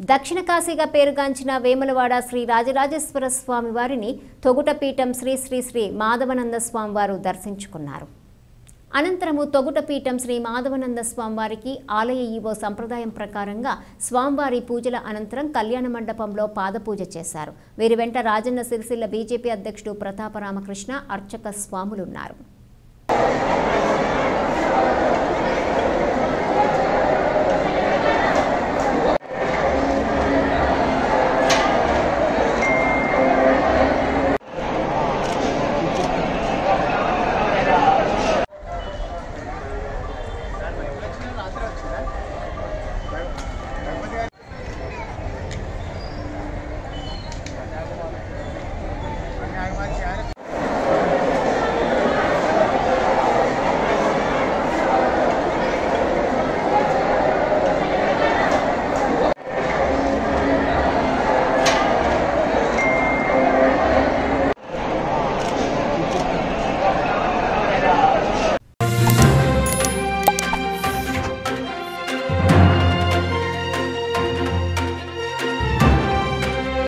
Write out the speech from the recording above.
దక్షిణ కాశీగా పేరుగాంచిన వేములవాడ శ్రీ రాజరాజేశ్వర స్వామి వారిని తొగుటపీఠం శ్రీ శ్రీ శ్రీ మాధవనంద స్వామి వారు దర్శించుకున్నారు. అనంతరము తొగుటపీఠం శ్రీ మాధవనంద స్వామివారికి ఆలయ ఈవో సంప్రదాయం ప్రకారంగా స్వామివారి పూజల అనంతరం కళ్యాణ మండపంలో పాదపూజ చేశారు. వీరి వెంట రాజన్న సిరిసిల్ల బీజేపీ అధ్యక్షుడు ప్రతాప రామకృష్ణ అర్చక స్వాములున్నారు. ना आत्रा अच्छा है।